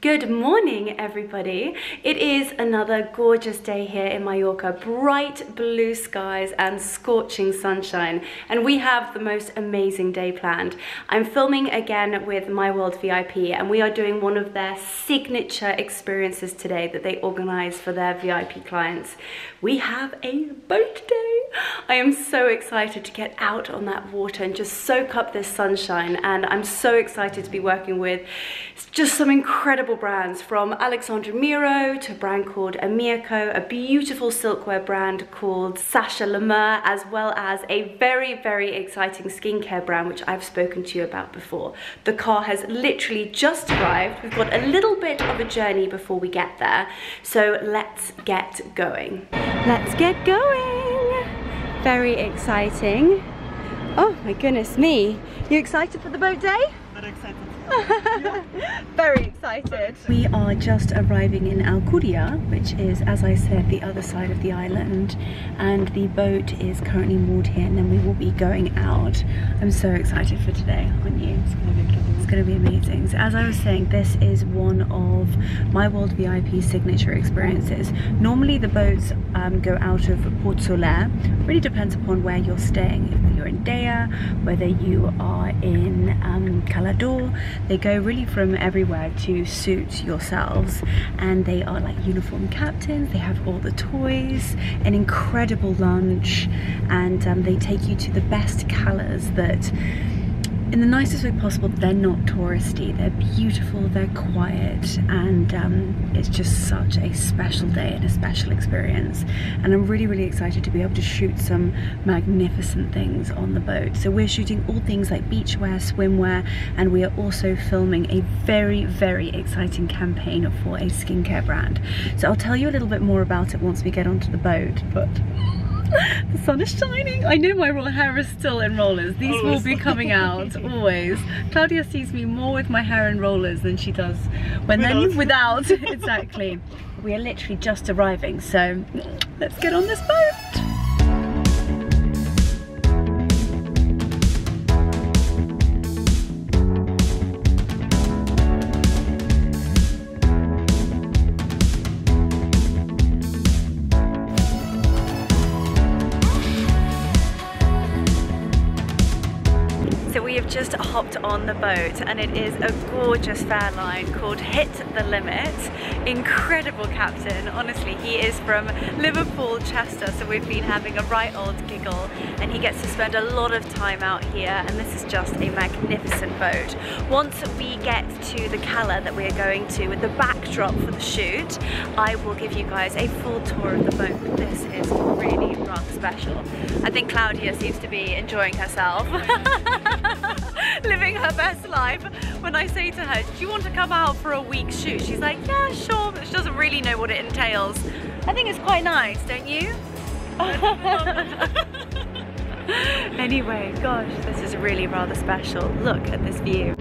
Good morning, everybody. It is another gorgeous day here in Mallorca. Bright blue skies and scorching sunshine. And we have the most amazing day planned. I'm filming again with My World VIP and we are doing one of their signature experiences today that they organize for their VIP clients. We have a boat day. I am so excited to get out on that water and just soak up this sunshine. And I'm so excited to be working with just some incredible brands from Alexandra Miro to a brand called Amirco, a beautiful silkwear brand called Sasha Lemer, as well as a very, very exciting skincare brand, which I've spoken to you about before. The car has literally just arrived. We've got a little bit of a journey before we get there. So let's get going. Let's get going. Very exciting. Oh my goodness me. You excited for the boat day? Very excited. We are just arriving in Alcudia, which is, as I said, the other side of the island. And the boat is currently moored here and then we will be going out. I'm so excited for today, aren't you? It's gonna be amazing. So as I was saying, this is one of My World VIP signature experiences. Normally the boats um, go out of Port Sóller. Really depends upon where you're staying. If you're in Deià, whether you are in um, Cala d'Or, they go really from everywhere to suit yourselves. And they are like uniform captains. They have all the toys an incredible lunch. And um, they take you to the best colours that in the nicest way possible, they're not touristy. They're beautiful, they're quiet, and um, it's just such a special day and a special experience. And I'm really, really excited to be able to shoot some magnificent things on the boat. So we're shooting all things like beachwear, swimwear, and we are also filming a very, very exciting campaign for a skincare brand. So I'll tell you a little bit more about it once we get onto the boat, but the sun is shining. I know my hair is still in rollers. These will be coming out, always. Klaudia sees me more with my hair in rollers than she does when without. then without. exactly. We are literally just arriving, so let's get on this boat. Just hopped on the boat and it is a gorgeous Fairline called Hit the Limit. Incredible captain, honestly, he is from Liverpool, Chester, so we've been having a right old giggle and he gets to spend a lot of time out here and this is just a magnificent boat. Once we get to the Cala that we are going to with the backdrop for the shoot, I will give you guys a full tour of the boat. This is really special. I think Klaudia seems to be enjoying herself. living her best life. When I say to her, do you want to come out for a week shoot? She's like, yeah, sure, but she doesn't really know what it entails. I think it's quite nice, don't you? anyway, gosh, this is really rather special. Look at this view.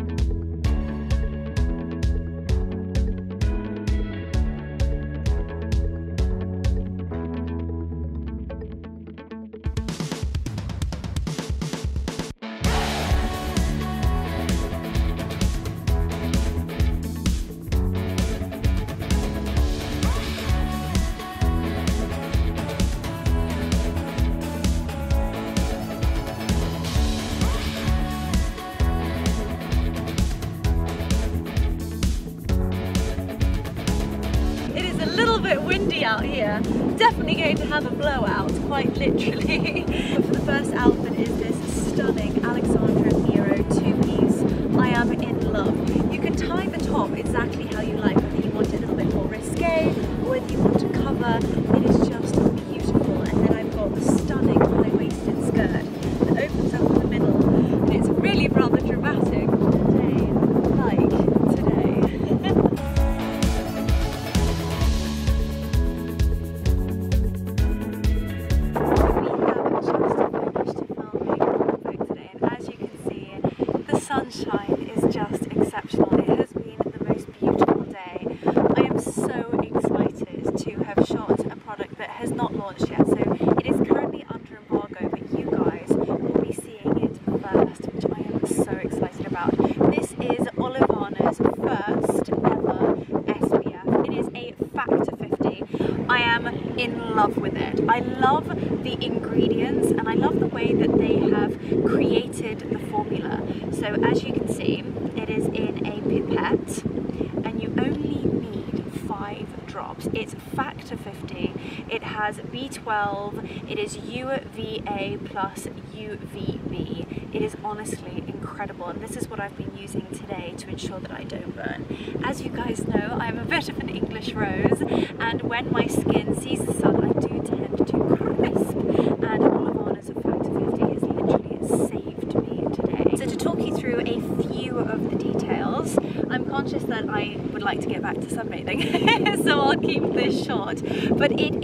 12. It is UVA plus UVB. It is honestly incredible and this is what I've been using today to ensure that I don't burn. As you guys know, I'm a bit of an English rose and when my skin sees the sun, I do tend to crisp and all of Factor 50 has literally saved me today. So to talk you through a few of the details, I'm conscious that I would like to get back to sunbathing, so I'll keep this short. But it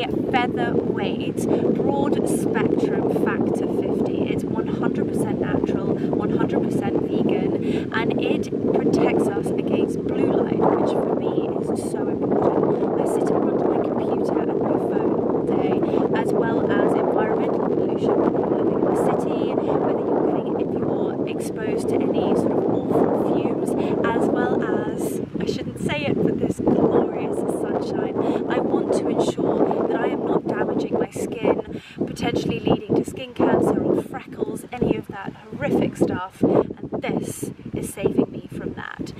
a featherweight, broad spectrum factor 50. It's 100% natural, 100% vegan, and it protects us against blue light, which for me is so important. I sit in front of my computer and my phone all day, as well as environmental pollution, whether you're living in the city, whether you're getting, if you're exposed to any sort of awful fumes, as well as, I shouldn't say it, but this glorious sunshine. I want to ensure that I am not damaging my skin, potentially leading to skin cancer or freckles, any of that horrific stuff, and this is saving me from that.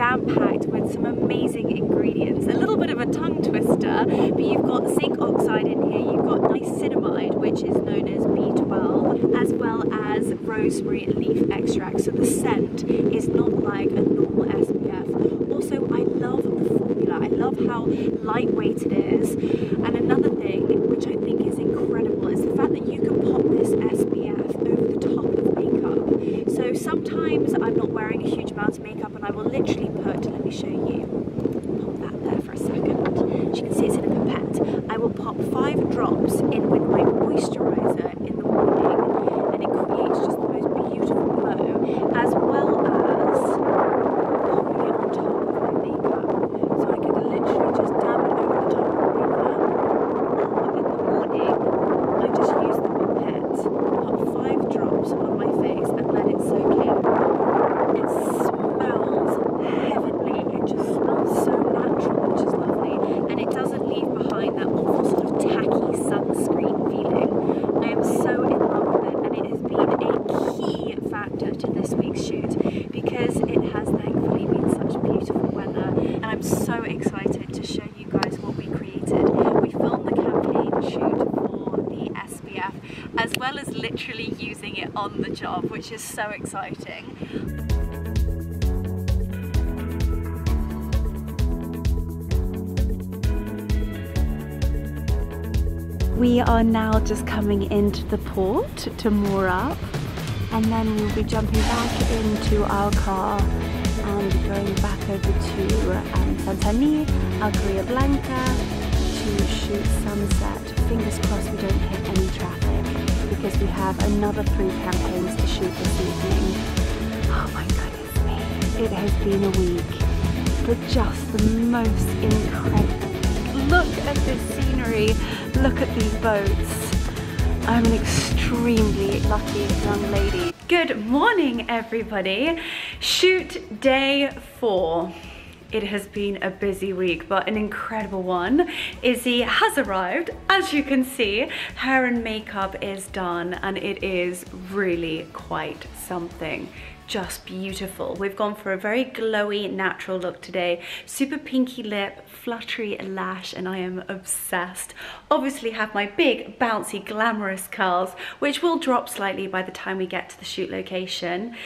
It is jam-packed with some amazing ingredients, a little bit of a tongue twister, but you've got zinc oxide in here, you've got niacinamide, which is known as B12, as well as rosemary leaf extract, so the scent is not like a normal SPF. Also, I love the formula, I love how lightweight it is, and another thing which I think is incredible is the fact that you can pop this SPF over the top of makeup. So sometimes I'm not wearing a huge amount of makeup and I will literally put, let me show you, pop that there for a second. As you can see it's in a pipette. I will pop five drops in with my moisturiser in the morning and it creates just the most beautiful glow as well as popping it on top of my makeup. So I can literally just dab it over the top of my makeup or in the morning I just use the pipette, pop five drops on my face and let it soak in. It smells heavenly. It just smells so natural, which is lovely. And it doesn't leave behind that awful sort of tacky sunscreen feeling. I am so in love with it and it has been a to this week's shoot because it has thankfully been such beautiful weather and I'm so excited to show you guys what we created. We filmed the campaign shoot for the SPF as well as literally using it on the job which is so exciting. We are now just coming into the port to moor up and then we'll be jumping back into our car and going back over to um, Santanyí, Alqueria Blanca to shoot sunset. Fingers crossed we don't hit any traffic because we have another three campaigns to shoot this evening. Oh my goodness me, it has been a week, but just the most incredible. Look at this scenery, look at these boats. I'm an extremely lucky young lady. Good morning, everybody. Shoot day four. It has been a busy week, but an incredible one. Izzy has arrived. As you can see, hair and makeup is done, and it is really quite something just beautiful. We've gone for a very glowy, natural look today. Super pinky lip, fluttery lash, and I am obsessed. Obviously have my big, bouncy, glamorous curls, which will drop slightly by the time we get to the shoot location.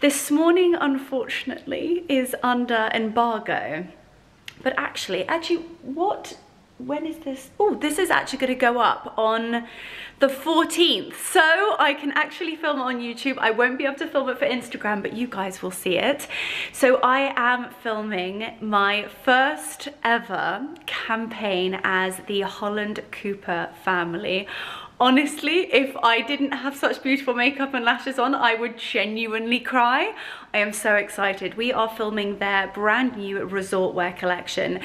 This morning, unfortunately, is under embargo. But actually, actually, what when is this? Oh, this is actually going to go up on the 14th. So I can actually film on YouTube. I won't be able to film it for Instagram, but you guys will see it. So I am filming my first ever campaign as the Holland Cooper family Honestly, if I didn't have such beautiful makeup and lashes on, I would genuinely cry. I am so excited. We are filming their brand new resort wear collection.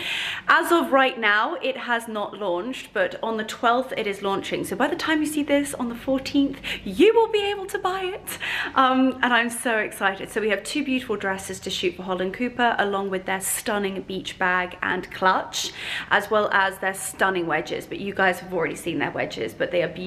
As of right now, it has not launched, but on the 12th it is launching. So by the time you see this on the 14th, you will be able to buy it. Um, and I'm so excited. So we have two beautiful dresses to shoot for Holland Cooper, along with their stunning beach bag and clutch, as well as their stunning wedges. But you guys have already seen their wedges, but they are beautiful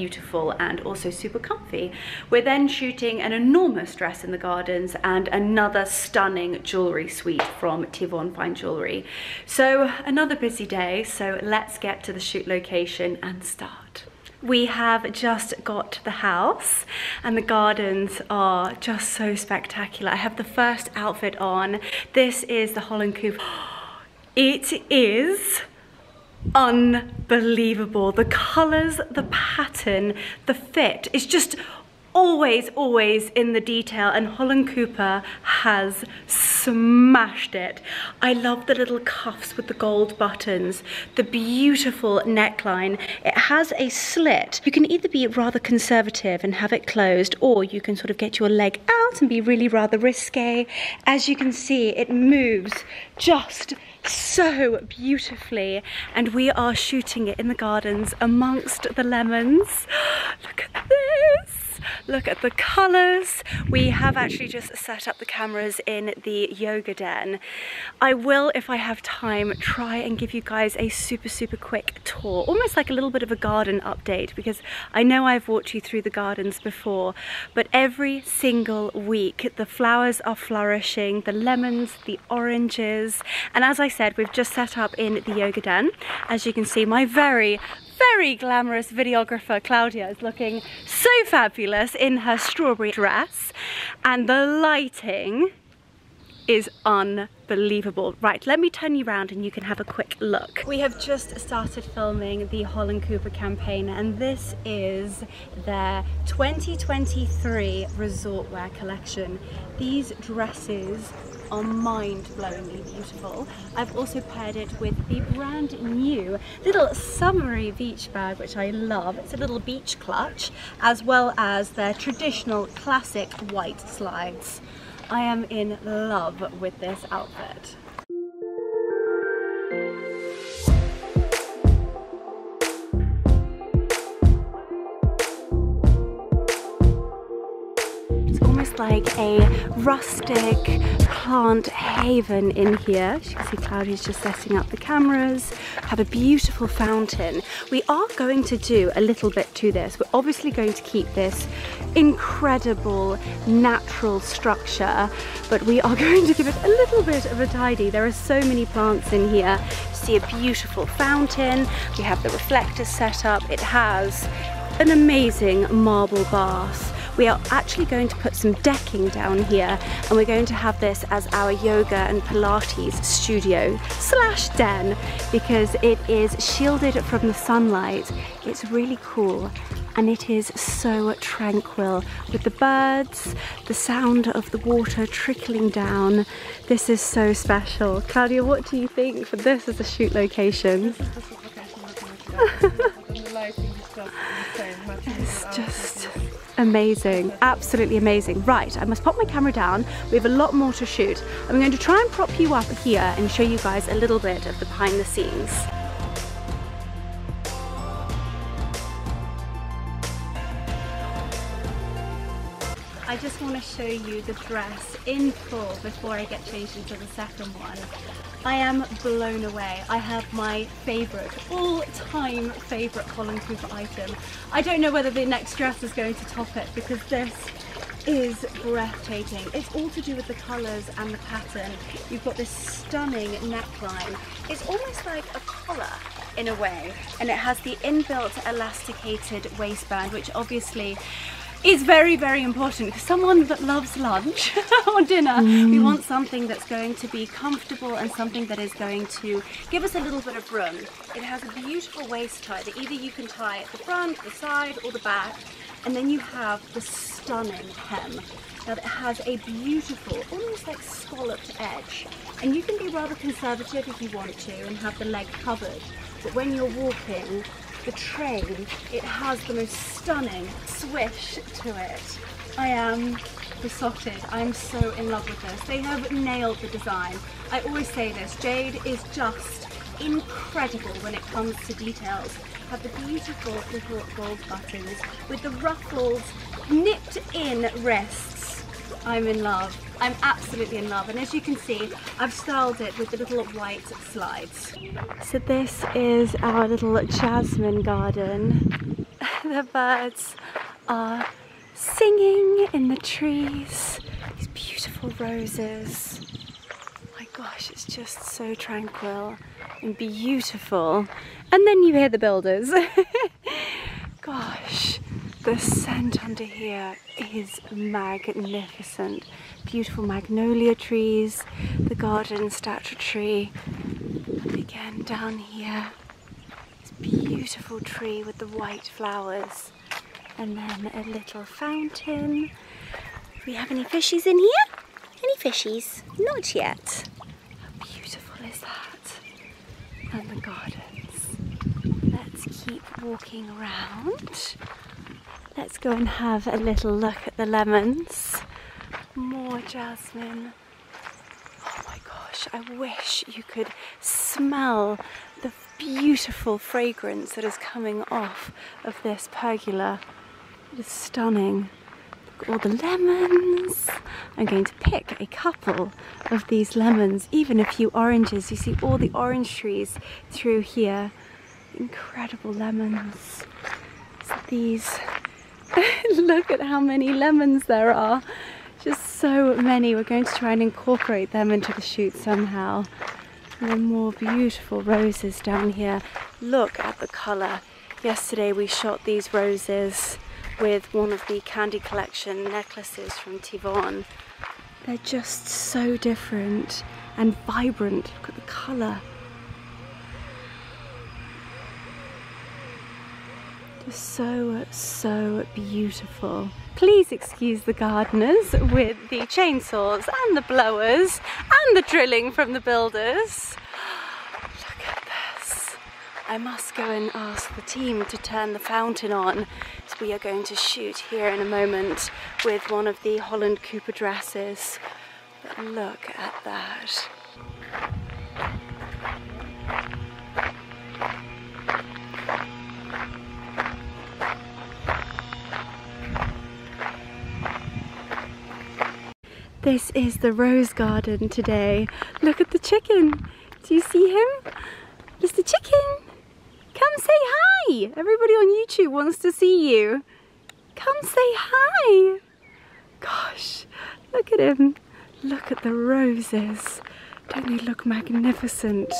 and also super comfy. We're then shooting an enormous dress in the gardens and another stunning jewellery suite from Tivon Fine Jewellery. So another busy day, so let's get to the shoot location and start. We have just got the house and the gardens are just so spectacular. I have the first outfit on. This is the Holland Cooper. It is unbelievable. The colors, the pattern, the fit, it's just always, always in the detail and Holland Cooper has smashed it. I love the little cuffs with the gold buttons, the beautiful neckline. It has a slit. You can either be rather conservative and have it closed or you can sort of get your leg out and be really rather risque. As you can see, it moves just so beautifully and we are shooting it in the gardens amongst the lemons. Look at this. Look at the colors. We have actually just set up the cameras in the yoga den. I will, if I have time, try and give you guys a super, super quick tour, almost like a little bit of a garden update because I know I've walked you through the gardens before, but every single week the flowers are flourishing, the lemons, the oranges, and as I said, we've just set up in the yoga den. As you can see, my very, very glamorous videographer Klaudia is looking so fabulous in her strawberry dress and the lighting is unbelievable. Right, let me turn you around and you can have a quick look. We have just started filming the Holland Cooper campaign and this is their 2023 resort wear collection. These dresses are mind-blowingly beautiful. I've also paired it with the brand new little summery beach bag, which I love. It's a little beach clutch, as well as their traditional classic white slides. I am in love with this outfit. Like a rustic plant haven in here. As you can see Klaudia's just setting up the cameras. Have a beautiful fountain. We are going to do a little bit to this. We're obviously going to keep this incredible natural structure but we are going to give it a little bit of a tidy. There are so many plants in here. See a beautiful fountain. We have the reflector set up. It has an amazing marble bath we are actually going to put some decking down here and we're going to have this as our yoga and Pilates studio slash den because it is shielded from the sunlight. It's really cool and it is so tranquil with the birds, the sound of the water trickling down. This is so special. Klaudia, what do you think for this as a shoot location? it's just amazing, absolutely amazing. Right, I must pop my camera down. We have a lot more to shoot. I'm going to try and prop you up here and show you guys a little bit of the behind the scenes. I just want to show you the dress in full before I get changed into the second one. I am blown away. I have my favourite, all-time favourite Holland Cooper item. I don't know whether the next dress is going to top it because this is breathtaking. It's all to do with the colours and the pattern. You've got this stunning neckline. It's almost like a collar in a way and it has the inbuilt elasticated waistband which obviously is very, very important For someone that loves lunch or dinner, mm. we want something that's going to be comfortable and something that is going to give us a little bit of room. It has a beautiful waist tie that either you can tie at the front, the side or the back and then you have the stunning hem. Now it has a beautiful, almost like scalloped edge and you can be rather conservative if you want to and have the leg covered but when you're walking the train, it has the most stunning swish to it. I am besotted. I'm so in love with this. They have nailed the design. I always say this, Jade is just incredible when it comes to details. Have the beautiful little gold buttons with the ruffles nipped in wrists. I'm in love. I'm absolutely in love and as you can see I've styled it with the little white slides. So this is our little jasmine garden. the birds are singing in the trees. These beautiful roses. My gosh, it's just so tranquil and beautiful. And then you hear the builders. gosh, the scent under here is magnificent. Beautiful magnolia trees, the garden statue tree. And again down here, this beautiful tree with the white flowers. And then a little fountain. Do we have any fishies in here? Any fishies? Not yet. How beautiful is that? And the gardens. Let's keep walking around. Let's go and have a little look at the lemons. More jasmine. Oh my gosh, I wish you could smell the beautiful fragrance that is coming off of this pergola. It is stunning. Look at all the lemons. I'm going to pick a couple of these lemons, even a few oranges. You see all the orange trees through here. Incredible lemons. So these Look at how many lemons there are. Just so many. We're going to try and incorporate them into the shoot somehow. And more beautiful roses down here. Look at the colour. Yesterday we shot these roses with one of the Candy Collection necklaces from Tivon. They're just so different and vibrant. Look at the colour. So, so beautiful. Please excuse the gardeners with the chainsaws and the blowers and the drilling from the builders. Look at this. I must go and ask the team to turn the fountain on. So we are going to shoot here in a moment with one of the Holland Cooper dresses. But look at that. This is the rose garden today. Look at the chicken. Do you see him? Mr. Chicken, come say hi. Everybody on YouTube wants to see you. Come say hi. Gosh, look at him. Look at the roses. Don't they look magnificent?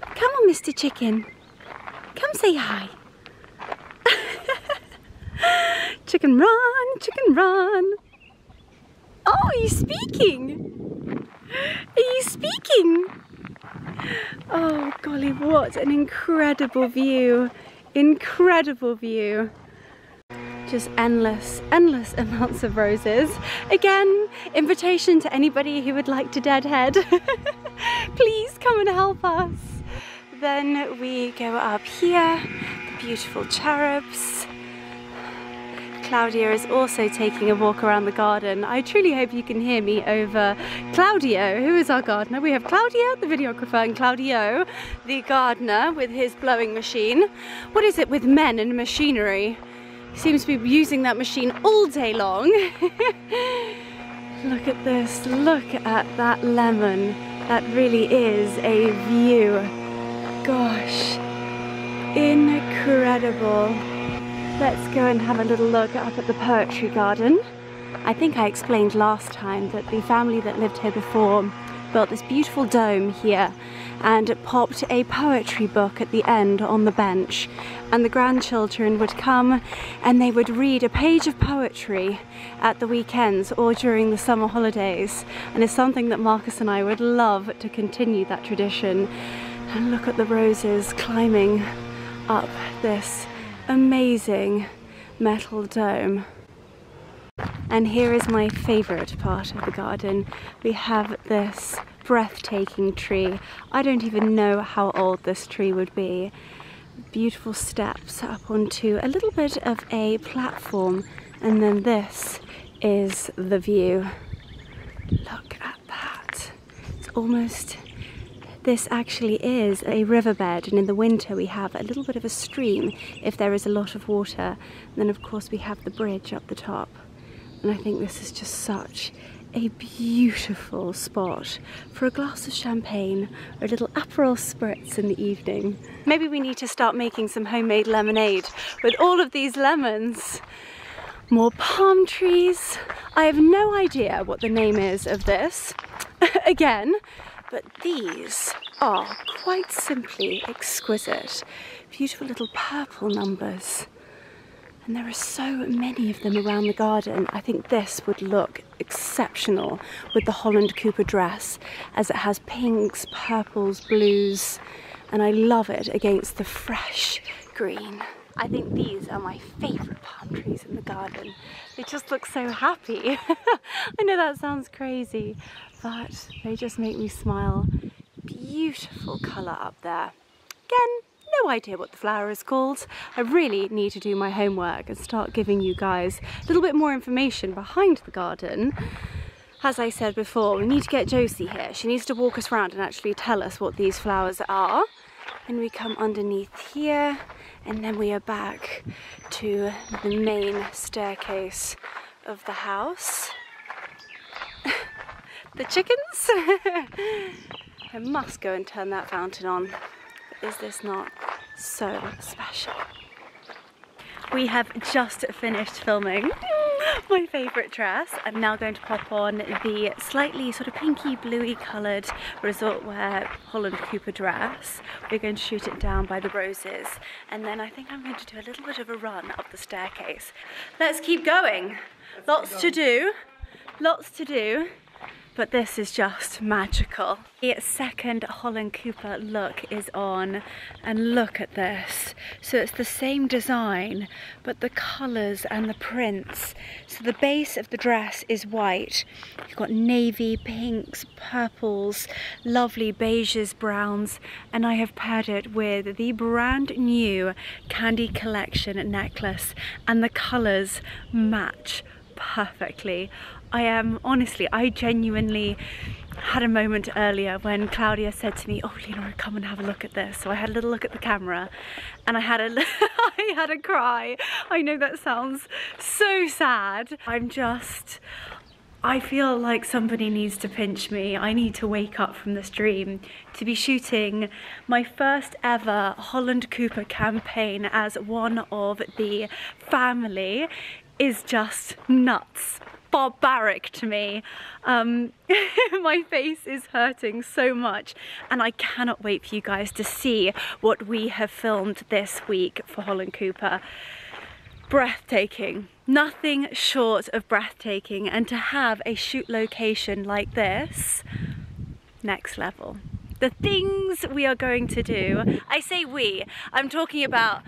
Come on, Mr. Chicken. Come say hi. chicken run, chicken run. Oh, are speaking? Are you speaking? Oh, golly, what an incredible view. Incredible view. Just endless, endless amounts of roses. Again, invitation to anybody who would like to deadhead. Please come and help us. Then we go up here, the beautiful cherubs. Klaudia is also taking a walk around the garden. I truly hope you can hear me over Claudio, who is our gardener. We have Klaudia, the videographer, and Claudio, the gardener, with his blowing machine. What is it with men and machinery? He seems to be using that machine all day long. look at this, look at that lemon. That really is a view. Gosh, incredible. Let's go and have a little look up at the poetry garden. I think I explained last time that the family that lived here before built this beautiful dome here and popped a poetry book at the end on the bench. And the grandchildren would come and they would read a page of poetry at the weekends or during the summer holidays. And it's something that Marcus and I would love to continue that tradition. And look at the roses climbing up this amazing metal dome. And here is my favourite part of the garden. We have this breathtaking tree. I don't even know how old this tree would be. beautiful steps up onto a little bit of a platform and then this is the view. Look at that. It's almost this actually is a riverbed and in the winter we have a little bit of a stream if there is a lot of water. And then of course we have the bridge up the top. And I think this is just such a beautiful spot for a glass of champagne or a little Aperol spritz in the evening. Maybe we need to start making some homemade lemonade with all of these lemons. More palm trees. I have no idea what the name is of this. Again, but these are quite simply exquisite. Beautiful little purple numbers. And there are so many of them around the garden. I think this would look exceptional with the Holland Cooper dress as it has pinks, purples, blues, and I love it against the fresh green. I think these are my favourite palm trees in the garden. They just look so happy. I know that sounds crazy, but they just make me smile. Beautiful colour up there. Again, no idea what the flower is called. I really need to do my homework and start giving you guys a little bit more information behind the garden. As I said before, we need to get Josie here. She needs to walk us around and actually tell us what these flowers are. And we come underneath here and then we are back to the main staircase of the house the chickens. I must go and turn that fountain on. Is this not so special? We have just finished filming my favourite dress. I'm now going to pop on the slightly sort of pinky bluey coloured resort wear Holland Cooper dress. We're going to shoot it down by the roses and then I think I'm going to do a little bit of a run up the staircase. Let's keep going. Let's Lots to do. Lots to do but this is just magical. The second Holland Cooper look is on and look at this. So it's the same design but the colours and the prints. So the base of the dress is white. You've got navy, pinks, purples, lovely beiges, browns and I have paired it with the brand new Candy Collection necklace and the colours match perfectly. I am honestly, I genuinely had a moment earlier when Klaudia said to me, "Oh, Leonora, come and have a look at this." So I had a little look at the camera, and I had a, I had a cry. I know that sounds so sad. I'm just, I feel like somebody needs to pinch me. I need to wake up from this dream to be shooting my first ever Holland Cooper campaign as one of the family is just nuts barbaric to me. Um, my face is hurting so much and I cannot wait for you guys to see what we have filmed this week for Holland Cooper. Breathtaking, nothing short of breathtaking and to have a shoot location like this, next level. The things we are going to do, I say we, I'm talking about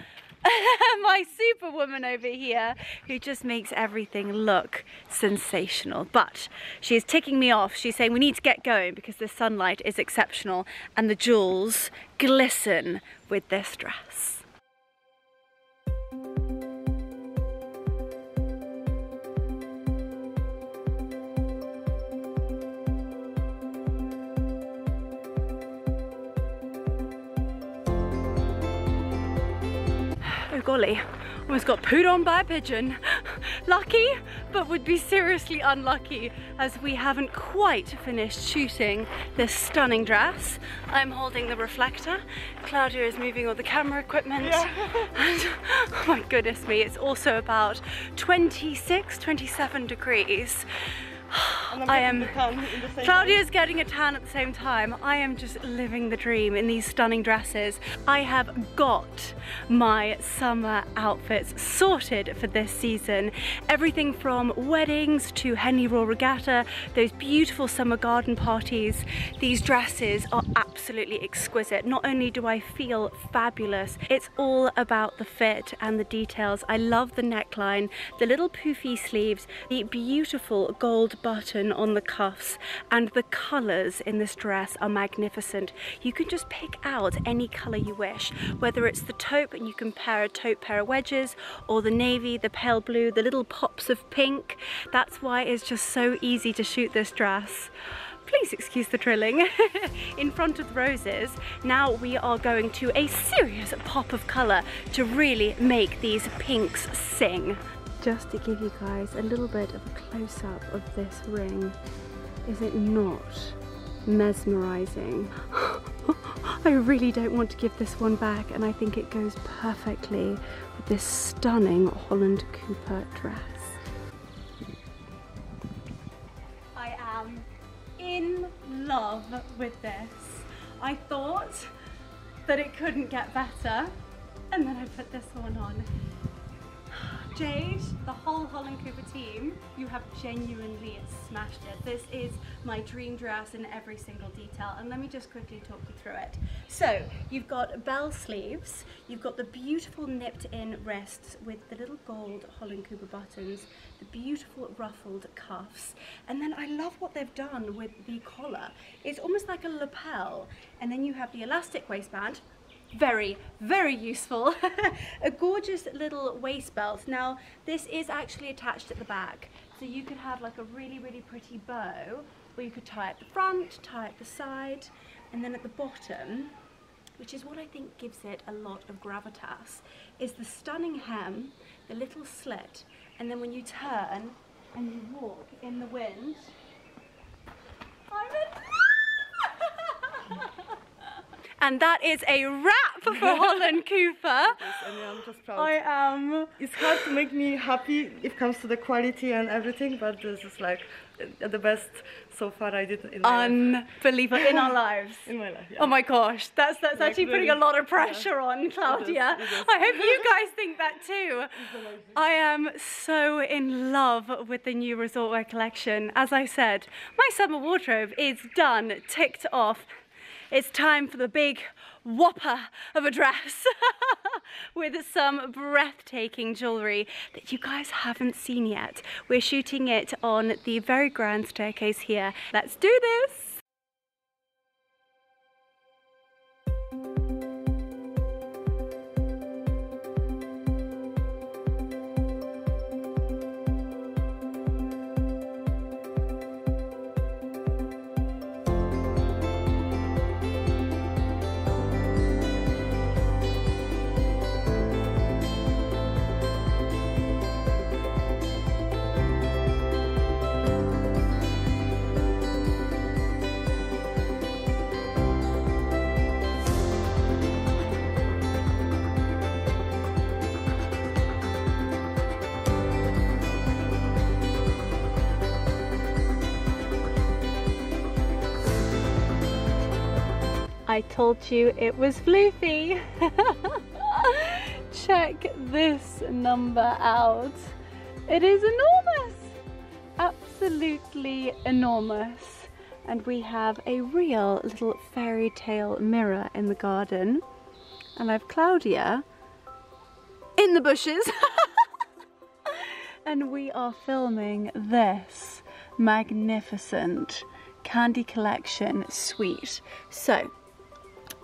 my superwoman over here who just makes everything look sensational. But she is ticking me off. She's saying we need to get going because the sunlight is exceptional and the jewels glisten with this dress. Golly, almost got pooed on by a pigeon. Lucky, but would be seriously unlucky as we haven't quite finished shooting this stunning dress. I'm holding the reflector. Klaudia is moving all the camera equipment. Yeah. and, oh my goodness me, it's also about 26, 27 degrees. I am. Klaudia is getting a tan at the same time. I am just living the dream in these stunning dresses. I have got my summer outfits sorted for this season. Everything from weddings to Henley Royal Regatta, those beautiful summer garden parties. These dresses are absolutely exquisite. Not only do I feel fabulous, it's all about the fit and the details. I love the neckline, the little poofy sleeves, the beautiful gold button on the cuffs and the colours in this dress are magnificent. You can just pick out any colour you wish, whether it's the taupe and you can pair a taupe pair of wedges or the navy, the pale blue, the little pops of pink. That's why it's just so easy to shoot this dress please excuse the trilling, in front of the roses. Now we are going to a serious pop of colour to really make these pinks sing. Just to give you guys a little bit of a close-up of this ring, is it not mesmerising? I really don't want to give this one back and I think it goes perfectly with this stunning Holland Cooper dress. I am in love with this. I thought that it couldn't get better and then I put this one on. Jade, the whole Holland Cooper team, you have genuinely smashed it. This is my dream dress in every single detail and let me just quickly talk you through it. So you've got bell sleeves, you've got the beautiful nipped in wrists with the little gold Holland Cooper buttons, the beautiful ruffled cuffs and then I love what they've done with the collar. It's almost like a lapel and then you have the elastic waistband very, very useful. a gorgeous little waist belt. Now, this is actually attached at the back. So you could have like a really, really pretty bow, or you could tie at the front, tie at the side, and then at the bottom, which is what I think gives it a lot of gravitas, is the stunning hem, the little slit, and then when you turn and you walk in the wind, I'm in And that is a wrap for Holland Cooper. I'm just proud. I am. It's hard to make me happy if it comes to the quality and everything, but this is like uh, the best so far I did in my Unbelievable in our lives. in my life. Yeah. Oh my gosh, that's that's like actually really, putting a lot of pressure yeah. on Klaudia. It is, it is. I hope you guys think that too. I am so in love with the new resort wear collection. As I said, my summer wardrobe is done, ticked off it's time for the big whopper of a dress with some breathtaking jewellery that you guys haven't seen yet. We're shooting it on the very grand staircase here. Let's do this! I told you it was floofy. Check this number out. It is enormous, absolutely enormous. And we have a real little fairy tale mirror in the garden. And I've Klaudia in the bushes. and we are filming this magnificent candy collection suite. So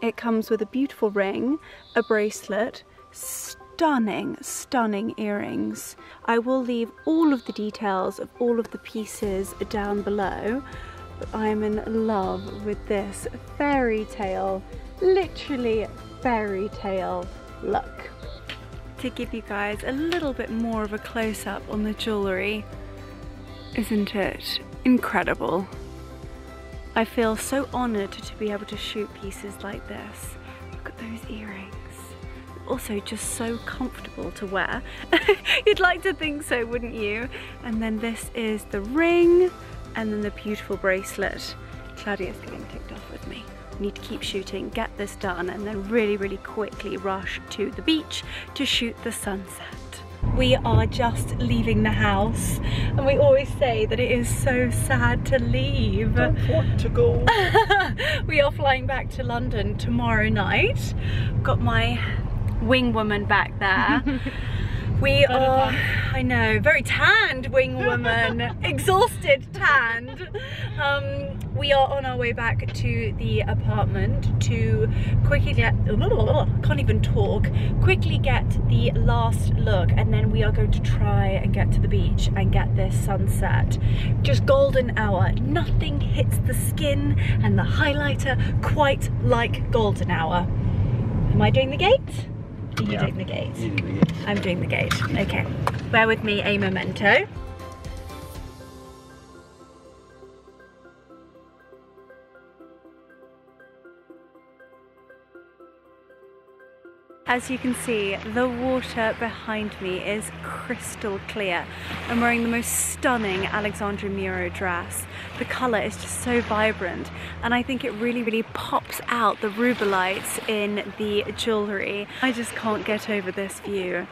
it comes with a beautiful ring, a bracelet, stunning, stunning earrings. I will leave all of the details of all of the pieces down below, but I'm in love with this fairy tale, literally fairy tale look. To give you guys a little bit more of a close-up on the jewellery, isn't it incredible? I feel so honoured to be able to shoot pieces like this. Look at those earrings. Also just so comfortable to wear. You'd like to think so, wouldn't you? And then this is the ring and then the beautiful bracelet. Klaudia's getting ticked off with me. We need to keep shooting, get this done, and then really, really quickly rush to the beach to shoot the sunset we are just leaving the house and we always say that it is so sad to leave. Don't want to go. we are flying back to London tomorrow night. Got my wing woman back there. We are, I know, very tanned wing woman, exhausted, tanned. Um, we are on our way back to the apartment to quickly get, can't even talk, quickly get the last look and then we are going to try and get to the beach and get this sunset. Just golden hour, nothing hits the skin and the highlighter quite like golden hour. Am I doing the gate? Are you Yeah. doing the gate? You do it. I'm doing the gate. Okay. Bear with me a memento. As you can see, the water behind me is crystal clear. I'm wearing the most stunning Alexandra Miro dress. The colour is just so vibrant and I think it really, really pops out the rubellites in the jewellery. I just can't get over this view.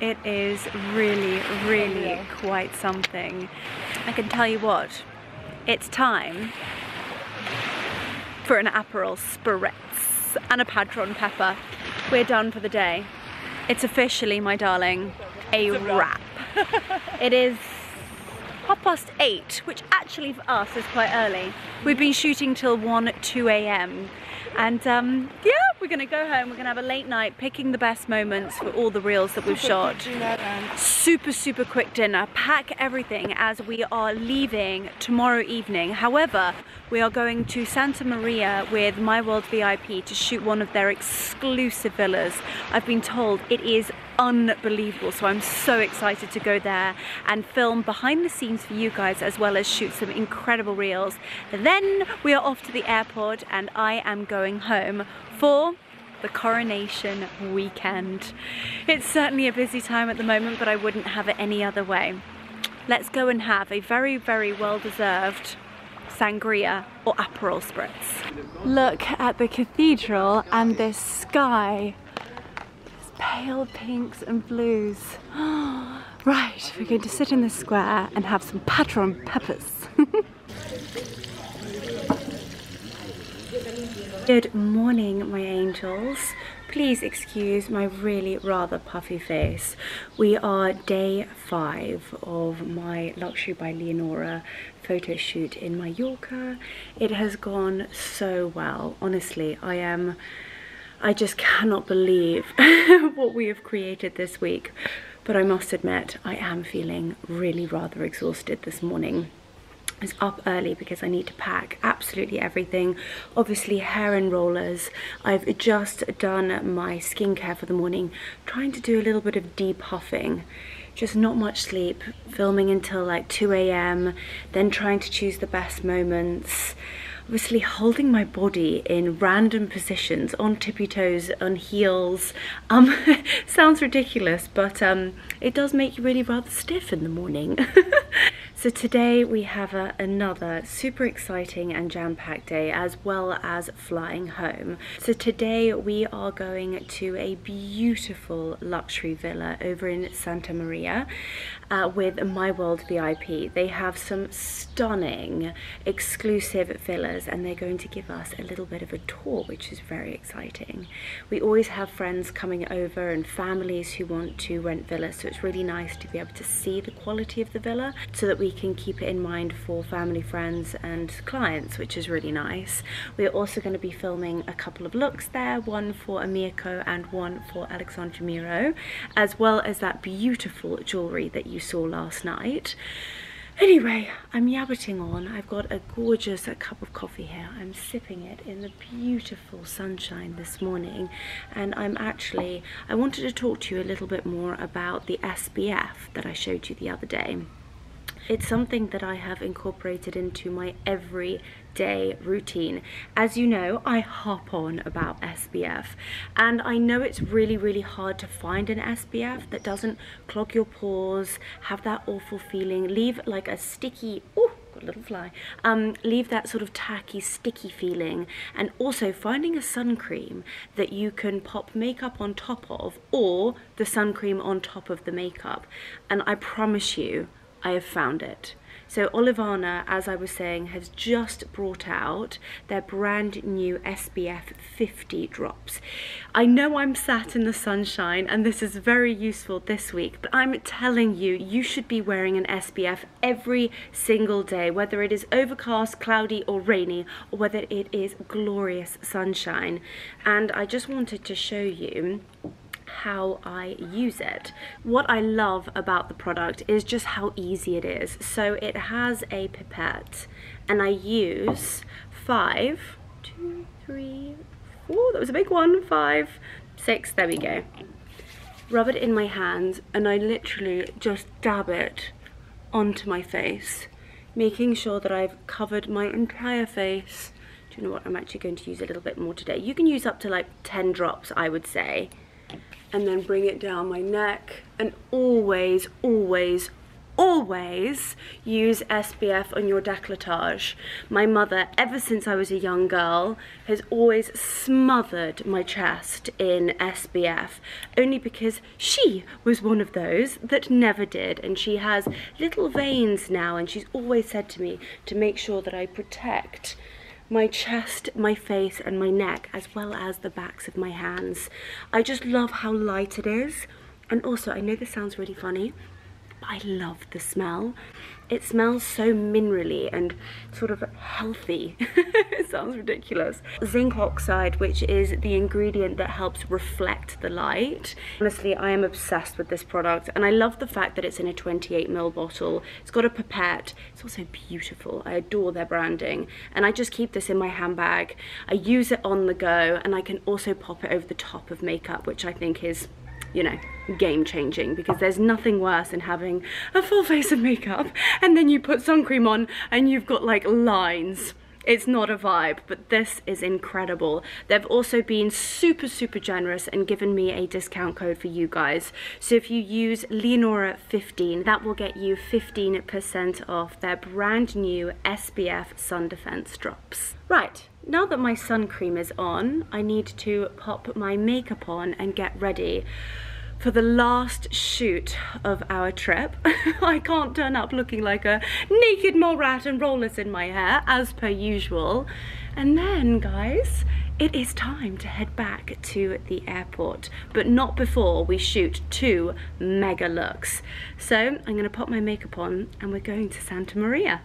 It is really, really quite something. I can tell you what, it's time for an Aperol Spritz and a Padron Pepper. We're done for the day. It's officially, my darling, a wrap. it is half past eight, which actually for us is quite early. We've been shooting till 1, 2 a.m. And um, yeah, we're gonna go home. We're gonna have a late night picking the best moments for all the reels that we've shot super super quick dinner pack everything as we are leaving tomorrow evening however we are going to Santa Maria with My World VIP to shoot one of their exclusive villas I've been told it is unbelievable so I'm so excited to go there and film behind the scenes for you guys as well as shoot some incredible reels then we are off to the airport and I am going home for the coronation weekend. It's certainly a busy time at the moment, but I wouldn't have it any other way. Let's go and have a very, very well-deserved sangria or Aperol Spritz. Look at the cathedral and this sky. Pale pinks and blues. right, we're going to sit in the square and have some Padron peppers. Good morning, my angels. Please excuse my really rather puffy face. We are day five of my Luxury by Leonora photo shoot in Mallorca. It has gone so well. Honestly, I am. I just cannot believe what we have created this week. But I must admit, I am feeling really rather exhausted this morning. I was up early because I need to pack absolutely everything. Obviously hair and rollers. I've just done my skincare for the morning, trying to do a little bit of depuffing. Just not much sleep, filming until like 2 a.m., then trying to choose the best moments. Obviously holding my body in random positions, on tippy toes, on heels. Um, sounds ridiculous, but um, it does make you really rather stiff in the morning. So today we have a, another super exciting and jam-packed day as well as flying home. So today we are going to a beautiful luxury villa over in Santa Maria uh, with My World VIP. They have some stunning exclusive villas and they're going to give us a little bit of a tour which is very exciting. We always have friends coming over and families who want to rent villas so it's really nice to be able to see the quality of the villa so that we can keep it in mind for family, friends and clients which is really nice. We're also going to be filming a couple of looks there, one for Amiko and one for Alexandra Miro as well as that beautiful jewellery that you saw last night. Anyway, I'm yabbiting on. I've got a gorgeous cup of coffee here. I'm sipping it in the beautiful sunshine this morning. And I'm actually, I wanted to talk to you a little bit more about the SPF that I showed you the other day. It's something that I have incorporated into my everyday routine. As you know, I hop on about SPF and I know it's really, really hard to find an SPF that doesn't clog your pores, have that awful feeling, leave like a sticky, ooh, little fly, um, leave that sort of tacky, sticky feeling and also finding a sun cream that you can pop makeup on top of or the sun cream on top of the makeup. And I promise you, I have found it. So Olivanna, as I was saying, has just brought out their brand new SPF 50 drops. I know I'm sat in the sunshine and this is very useful this week, but I'm telling you, you should be wearing an SPF every single day, whether it is overcast, cloudy or rainy, or whether it is glorious sunshine. And I just wanted to show you how I use it. What I love about the product is just how easy it is. So it has a pipette and I use five, two, three, four, that was a big one, five, six, there we go. Rub it in my hands and I literally just dab it onto my face, making sure that I've covered my entire face. Do you know what, I'm actually going to use a little bit more today. You can use up to like 10 drops, I would say and then bring it down my neck and always, always, always use SPF on your décolletage. My mother, ever since I was a young girl, has always smothered my chest in SPF, only because she was one of those that never did, and she has little veins now, and she's always said to me to make sure that I protect my chest, my face and my neck as well as the backs of my hands. I just love how light it is and also I know this sounds really funny but I love the smell. It smells so minerally and sort of healthy. it sounds ridiculous. Zinc oxide, which is the ingredient that helps reflect the light. Honestly, I am obsessed with this product and I love the fact that it's in a 28ml bottle. It's got a pipette. It's also beautiful. I adore their branding. And I just keep this in my handbag. I use it on the go and I can also pop it over the top of makeup, which I think is you know, game changing because there's nothing worse than having a full face of makeup and then you put sun cream on and you've got like lines. It's not a vibe, but this is incredible. They've also been super, super generous and given me a discount code for you guys. So if you use Leonora15, that will get you 15% off their brand new SPF Sun Defense drops. Right, now that my sun cream is on, I need to pop my makeup on and get ready for the last shoot of our trip. I can't turn up looking like a naked mole rat and rollers in my hair, as per usual. And then, guys, it is time to head back to the airport, but not before we shoot two mega looks. So I'm gonna pop my makeup on and we're going to Santa Maria.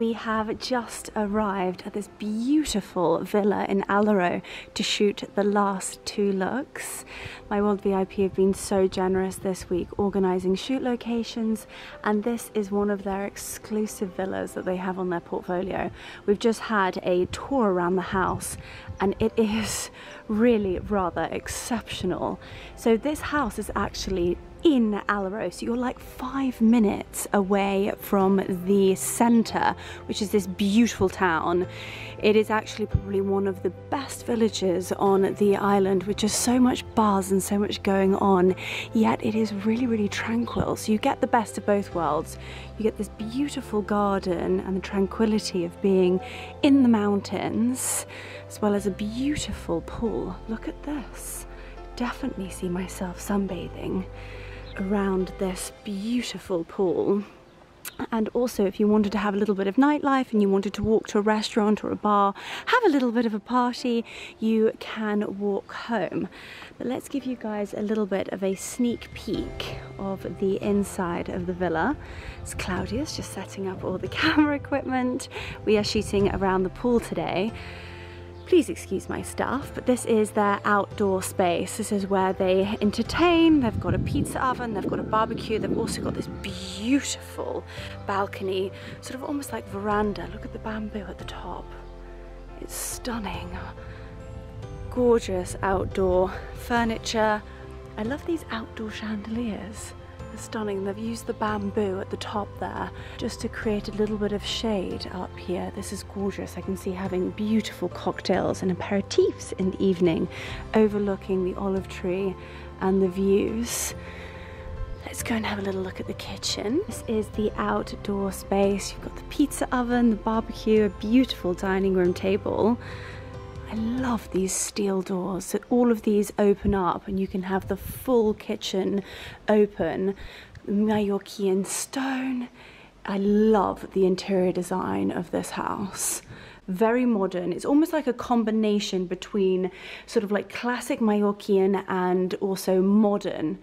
We have just arrived at this beautiful villa in Alaro to shoot the last two looks. My World VIP have been so generous this week organising shoot locations and this is one of their exclusive villas that they have on their portfolio. We've just had a tour around the house and it is really rather exceptional. So this house is actually in Alaro. So you're like five minutes away from the center, which is this beautiful town. It is actually probably one of the best villages on the island, with just so much buzz and so much going on, yet it is really, really tranquil. So you get the best of both worlds. You get this beautiful garden and the tranquility of being in the mountains, as well as a beautiful pool. Look at this. Definitely see myself sunbathing around this beautiful pool. And also, if you wanted to have a little bit of nightlife and you wanted to walk to a restaurant or a bar, have a little bit of a party, you can walk home. But let's give you guys a little bit of a sneak peek of the inside of the villa. It's Klaudia's just setting up all the camera equipment. We are shooting around the pool today. Please excuse my stuff, but this is their outdoor space. This is where they entertain. They've got a pizza oven, they've got a barbecue, they've also got this beautiful balcony, sort of almost like veranda. Look at the bamboo at the top. It's stunning. Gorgeous outdoor furniture. I love these outdoor chandeliers stunning. They've used the bamboo at the top there just to create a little bit of shade up here. This is gorgeous. I can see having beautiful cocktails and aperitifs in the evening overlooking the olive tree and the views. Let's go and have a little look at the kitchen. This is the outdoor space. You've got the pizza oven, the barbecue, a beautiful dining room table. I love these steel doors. So all of these open up and you can have the full kitchen open. Mallorquin stone. I love the interior design of this house very modern. It's almost like a combination between sort of like classic Mallorquin and also modern.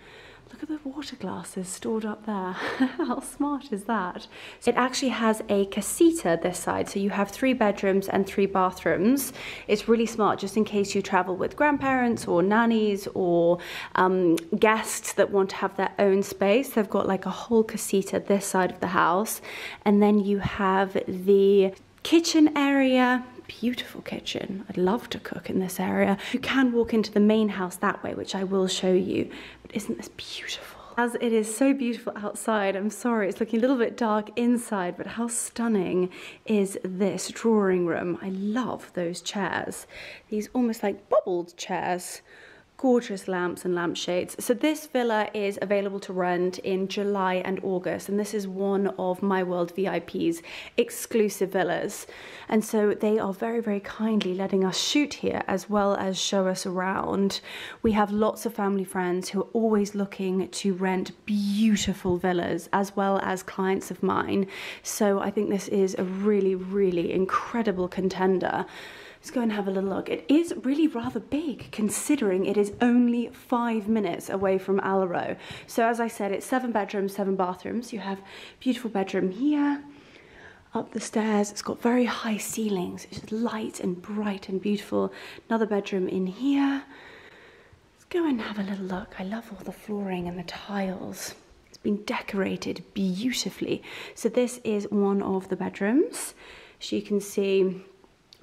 Look at the water glasses stored up there. How smart is that? It actually has a casita this side, so you have three bedrooms and three bathrooms. It's really smart just in case you travel with grandparents or nannies or um, guests that want to have their own space. They've got like a whole casita this side of the house. And then you have the kitchen area beautiful kitchen. I'd love to cook in this area. You can walk into the main house that way which i will show you. But isn't this beautiful? As it is so beautiful outside, I'm sorry, it's looking a little bit dark inside, but how stunning is this drawing room? I love those chairs. These almost like bubbled chairs gorgeous lamps and lampshades. So this villa is available to rent in July and August, and this is one of My World VIP's exclusive villas. And so they are very, very kindly letting us shoot here as well as show us around. We have lots of family friends who are always looking to rent beautiful villas as well as clients of mine. So I think this is a really, really incredible contender. Let's go and have a little look. It is really rather big considering it is only five minutes away from Alaro. So as I said, it's seven bedrooms, seven bathrooms. You have beautiful bedroom here, up the stairs. It's got very high ceilings. It's just light and bright and beautiful. Another bedroom in here. Let's go and have a little look. I love all the flooring and the tiles. It's been decorated beautifully. So this is one of the bedrooms. As you can see,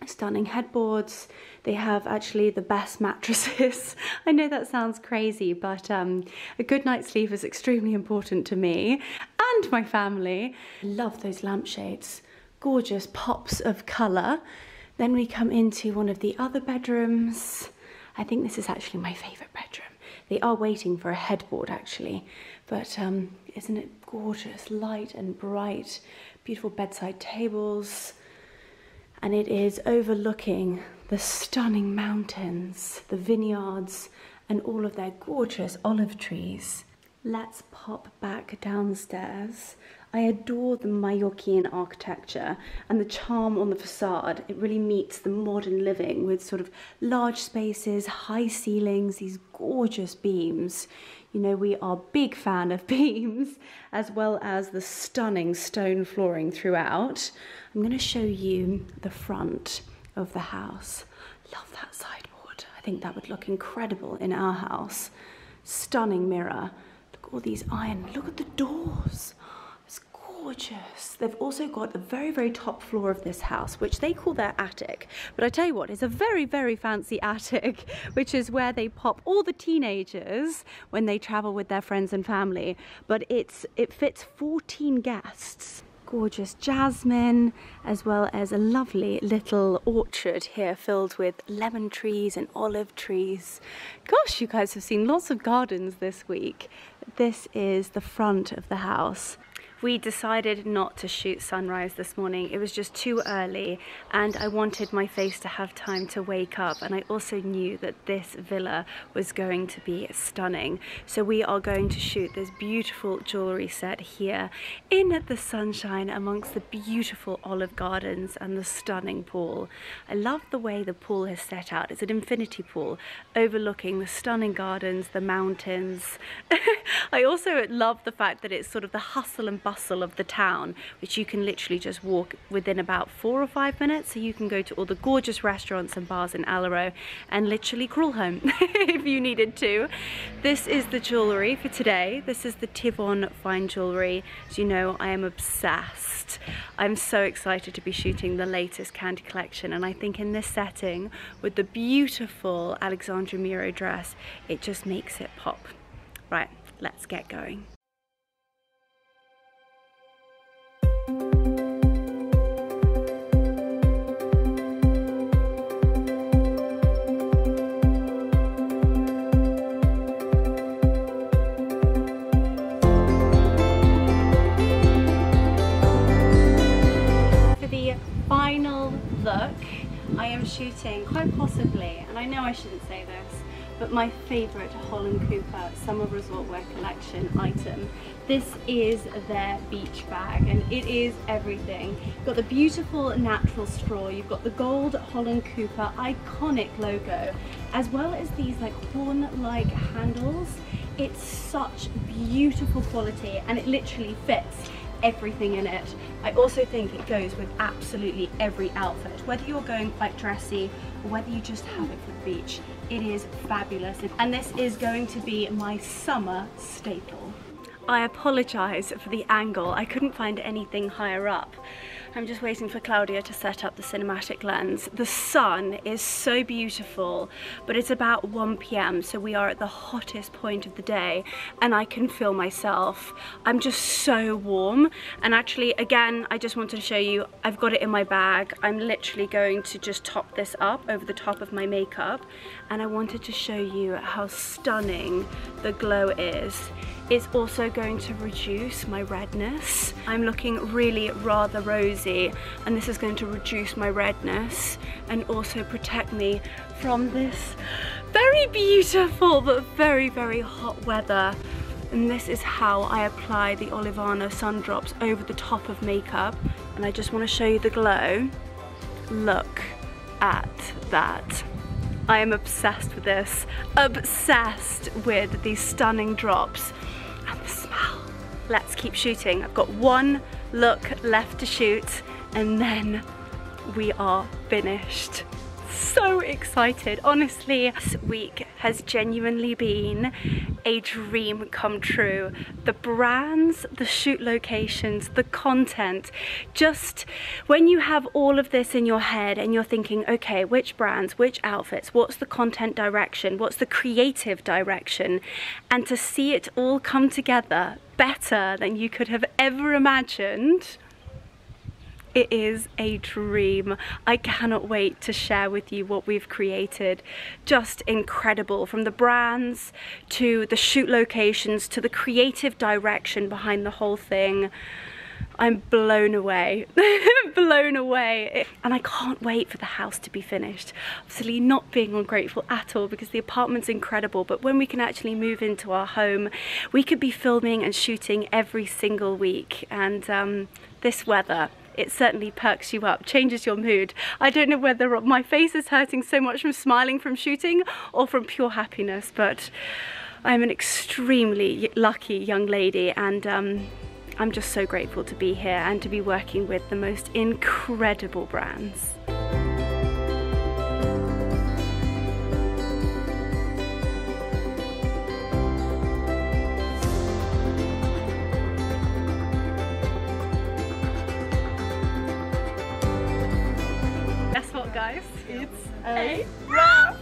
stunning headboards. They have actually the best mattresses. I know that sounds crazy, but um, a good night's sleep is extremely important to me and my family. I love those lampshades. Gorgeous pops of colour. Then we come into one of the other bedrooms. I think this is actually my favourite bedroom. They are waiting for a headboard actually, but um, isn't it gorgeous? Light and bright, beautiful bedside tables, and it is overlooking the stunning mountains, the vineyards, and all of their gorgeous olive trees. Let's pop back downstairs. I adore the Mallorquin architecture and the charm on the facade. It really meets the modern living with sort of large spaces, high ceilings, these gorgeous beams. You know, we are big fan of beams as well as the stunning stone flooring throughout. I'm going to show you the front of the house. Love that sideboard. I think that would look incredible in our house. Stunning mirror. Look at all these iron. Look at the doors gorgeous. They've also got the very, very top floor of this house, which they call their attic. But I tell you what, it's a very, very fancy attic, which is where they pop all the teenagers when they travel with their friends and family. But it's it fits 14 guests gorgeous jasmine as well as a lovely little orchard here filled with lemon trees and olive trees. Gosh, you guys have seen lots of gardens this week. This is the front of the house we decided not to shoot sunrise this morning. It was just too early and I wanted my face to have time to wake up and I also knew that this villa was going to be stunning. So we are going to shoot this beautiful jewellery set here in the sunshine amongst the beautiful olive gardens and the stunning pool. I love the way the pool has set out. It's an infinity pool overlooking the stunning gardens, the mountains. I also love the fact that it's sort of the hustle and bustle of the town, which you can literally just walk within about four or five minutes. So you can go to all the gorgeous restaurants and bars in Alaro and literally crawl home if you needed to. This is the jewellery for today. This is the Tivon fine jewellery. As you know, I am obsessed. I'm so excited to be shooting the latest Candy collection and I think in this setting with the beautiful Alexandra Miro dress, it just makes it pop. Right, let's get going. Shooting quite possibly, and I know I shouldn't say this, but my favourite Holland Cooper summer resort wear collection item. This is their beach bag and it is everything. You've got the beautiful natural straw, you've got the gold Holland Cooper iconic logo, as well as these like horn-like handles. It's such beautiful quality and it literally fits everything in it. I also think it goes with absolutely every outfit, whether you're going quite dressy or whether you just have it for the beach. It is fabulous and this is going to be my summer staple. I apologise for the angle, I couldn't find anything higher up. I'm just waiting for Klaudia to set up the cinematic lens. The sun is so beautiful, but it's about 1 p.m. so we are at the hottest point of the day and I can feel myself. I'm just so warm and actually again I just wanted to show you I've got it in my bag. I'm literally going to just top this up over the top of my makeup and I wanted to show you how stunning the glow is. It's also going to reduce my redness. I'm looking really rather rosy and this is going to reduce my redness and also protect me from this very beautiful but very very hot weather. And this is how I apply the Olivanna sun drops over the top of makeup. And I just want to show you the glow. Look at that. I am obsessed with this. Obsessed with these stunning drops and the smell. Let's keep shooting. I've got one look left to shoot and then we are finished so excited. Honestly, this week has genuinely been a dream come true. The brands, the shoot locations, the content, just when you have all of this in your head and you're thinking, okay, which brands, which outfits, what's the content direction, what's the creative direction, and to see it all come together better than you could have ever imagined it is a dream. I cannot wait to share with you what we've created. Just incredible from the brands to the shoot locations to the creative direction behind the whole thing. I'm blown away, blown away. And I can't wait for the house to be finished. Obviously not being ungrateful at all because the apartment's incredible, but when we can actually move into our home, we could be filming and shooting every single week. And um, this weather, it certainly perks you up, changes your mood. I don't know whether my face is hurting so much from smiling from shooting or from pure happiness, but I'm an extremely lucky young lady and um, I'm just so grateful to be here and to be working with the most incredible brands. A wrap!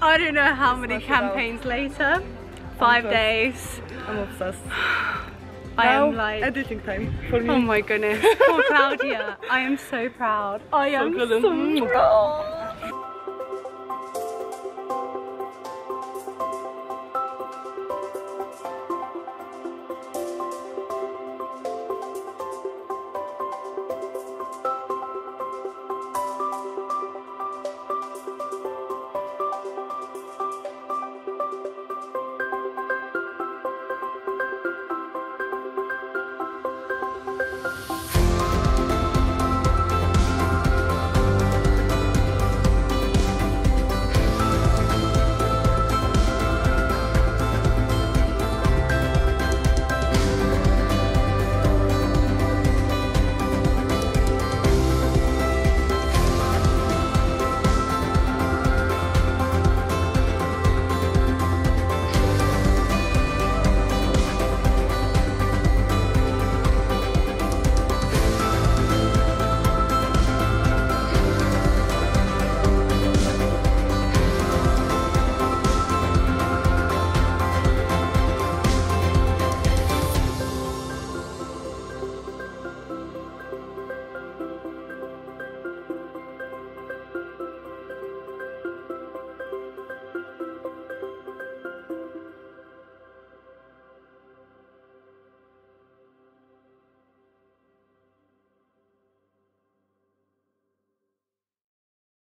I don't know how many campaigns later. Five days. I'm obsessed. I now, am like editing time for me. Oh my goodness. Poor Klaudia. I am so proud. I am so, so proud.